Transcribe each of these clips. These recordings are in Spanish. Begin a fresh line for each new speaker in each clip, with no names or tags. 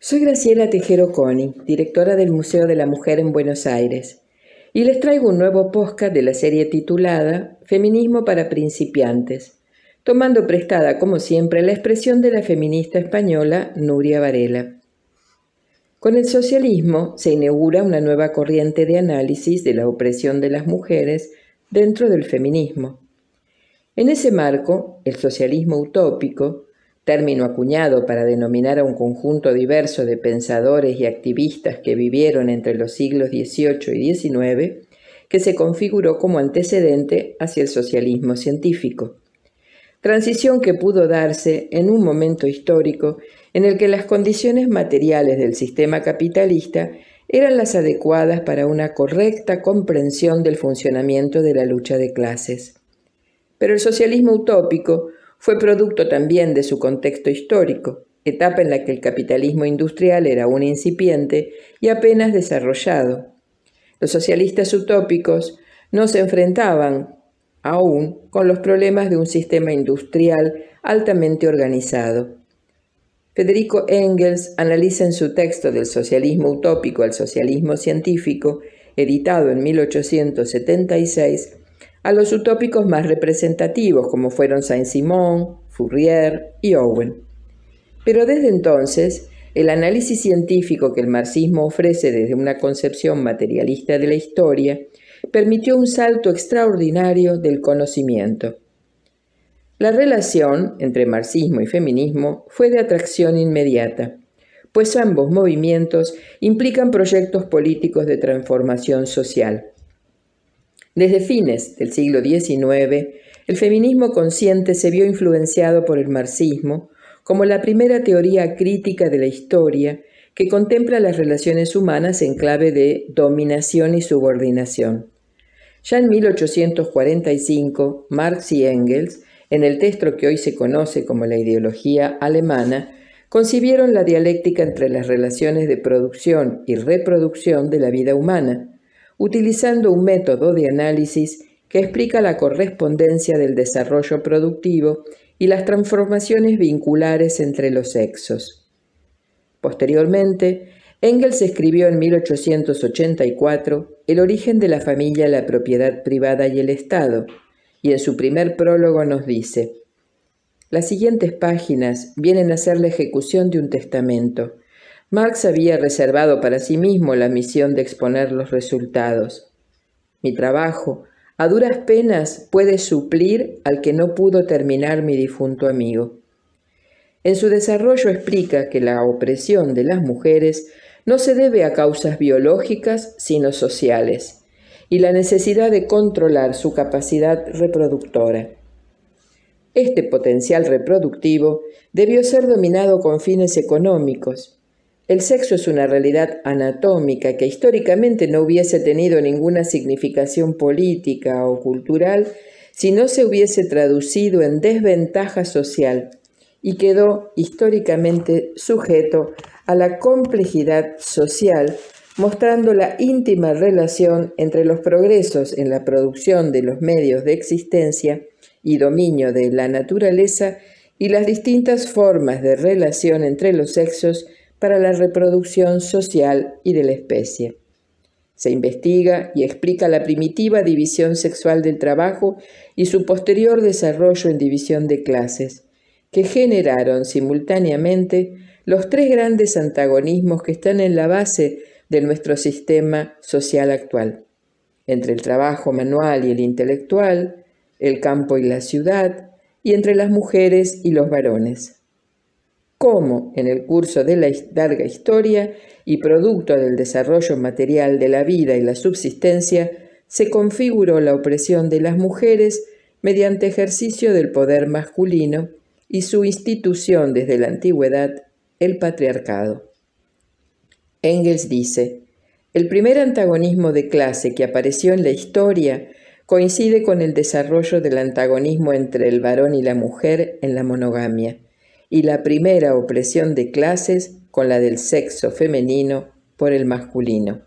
Soy Graciela Tejero Coni, directora del Museo de la Mujer en Buenos Aires, y les traigo un nuevo podcast de la serie titulada Feminismo para principiantes, tomando prestada, como siempre, la expresión de la feminista española Nuria Varela. Con el socialismo se inaugura una nueva corriente de análisis de la opresión de las mujeres dentro del feminismo. En ese marco, el socialismo utópico, término acuñado para denominar a un conjunto diverso de pensadores y activistas que vivieron entre los siglos XVIII y XIX, que se configuró como antecedente hacia el socialismo científico. Transición que pudo darse en un momento histórico en el que las condiciones materiales del sistema capitalista eran las adecuadas para una correcta comprensión del funcionamiento de la lucha de clases. Pero el socialismo utópico fue producto también de su contexto histórico, etapa en la que el capitalismo industrial era aún incipiente y apenas desarrollado. Los socialistas utópicos no se enfrentaban aún con los problemas de un sistema industrial altamente organizado. Federico Engels analiza en su texto del socialismo utópico al socialismo científico, editado en 1876, a los utópicos más representativos, como fueron Saint-Simon, Fourier y Owen. Pero desde entonces, el análisis científico que el marxismo ofrece desde una concepción materialista de la historia permitió un salto extraordinario del conocimiento. La relación entre marxismo y feminismo fue de atracción inmediata, pues ambos movimientos implican proyectos políticos de transformación social. Desde fines del siglo XIX, el feminismo consciente se vio influenciado por el marxismo como la primera teoría crítica de la historia que contempla las relaciones humanas en clave de dominación y subordinación. Ya en 1845, Marx y Engels, en el texto que hoy se conoce como la ideología alemana, concibieron la dialéctica entre las relaciones de producción y reproducción de la vida humana, utilizando un método de análisis que explica la correspondencia del desarrollo productivo y las transformaciones vinculares entre los sexos. Posteriormente, Engels escribió en 1884 El origen de la familia, la propiedad privada y el Estado, y en su primer prólogo nos dice, Las siguientes páginas vienen a ser la ejecución de un testamento, Marx había reservado para sí mismo la misión de exponer los resultados. Mi trabajo, a duras penas, puede suplir al que no pudo terminar mi difunto amigo. En su desarrollo explica que la opresión de las mujeres no se debe a causas biológicas, sino sociales, y la necesidad de controlar su capacidad reproductora. Este potencial reproductivo debió ser dominado con fines económicos, el sexo es una realidad anatómica que históricamente no hubiese tenido ninguna significación política o cultural si no se hubiese traducido en desventaja social y quedó históricamente sujeto a la complejidad social, mostrando la íntima relación entre los progresos en la producción de los medios de existencia y dominio de la naturaleza y las distintas formas de relación entre los sexos para la reproducción social y de la especie. Se investiga y explica la primitiva división sexual del trabajo y su posterior desarrollo en división de clases, que generaron simultáneamente los tres grandes antagonismos que están en la base de nuestro sistema social actual, entre el trabajo manual y el intelectual, el campo y la ciudad, y entre las mujeres y los varones cómo en el curso de la larga historia y producto del desarrollo material de la vida y la subsistencia, se configuró la opresión de las mujeres mediante ejercicio del poder masculino y su institución desde la antigüedad, el patriarcado. Engels dice, el primer antagonismo de clase que apareció en la historia coincide con el desarrollo del antagonismo entre el varón y la mujer en la monogamia y la primera opresión de clases con la del sexo femenino por el masculino.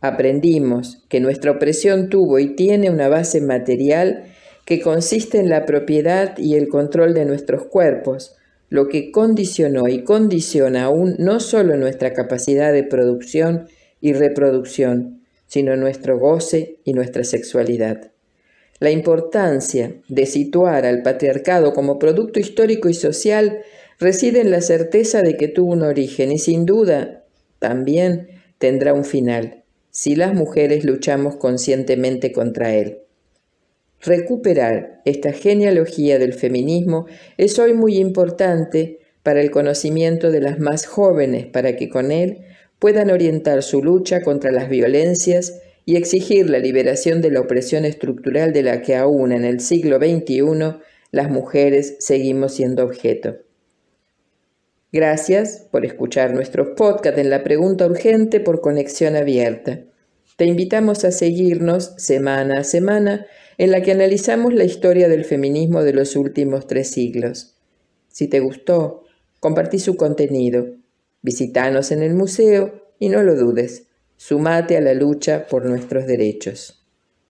Aprendimos que nuestra opresión tuvo y tiene una base material que consiste en la propiedad y el control de nuestros cuerpos, lo que condicionó y condiciona aún no solo nuestra capacidad de producción y reproducción, sino nuestro goce y nuestra sexualidad. La importancia de situar al patriarcado como producto histórico y social reside en la certeza de que tuvo un origen y sin duda también tendrá un final, si las mujeres luchamos conscientemente contra él. Recuperar esta genealogía del feminismo es hoy muy importante para el conocimiento de las más jóvenes, para que con él puedan orientar su lucha contra las violencias y exigir la liberación de la opresión estructural de la que aún en el siglo XXI las mujeres seguimos siendo objeto. Gracias por escuchar nuestros podcast en la pregunta urgente por conexión abierta. Te invitamos a seguirnos semana a semana en la que analizamos la historia del feminismo de los últimos tres siglos. Si te gustó, compartí su contenido, visítanos en el museo y no lo dudes, sumate a la lucha por nuestros derechos.